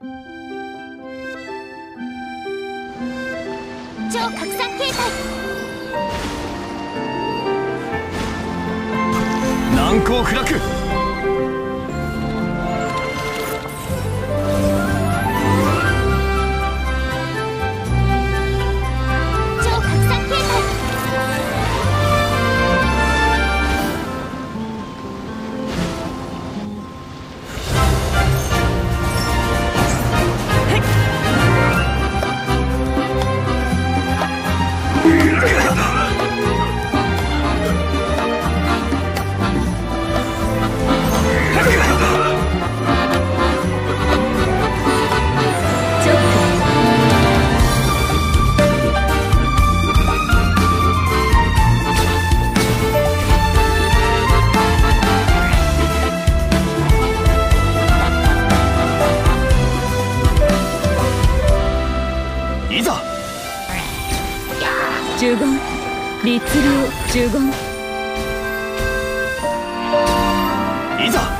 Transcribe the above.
超拡散形態。難攻不落江辰。子。呪言。律令呪言。いざ！